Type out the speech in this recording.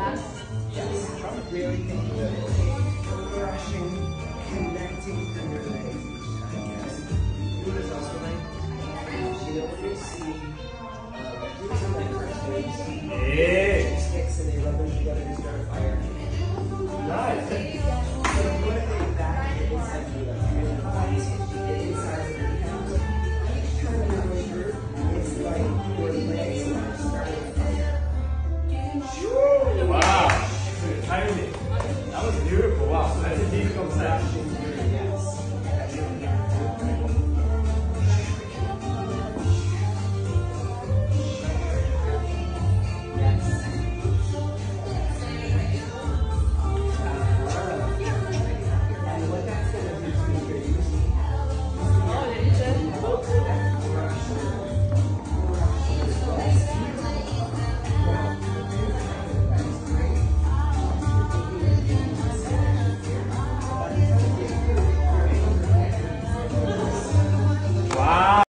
last. Yes. Really it. Connecting each time. Yes. You know when you see, uh, That was lyrical. Wow. That's a deep concept.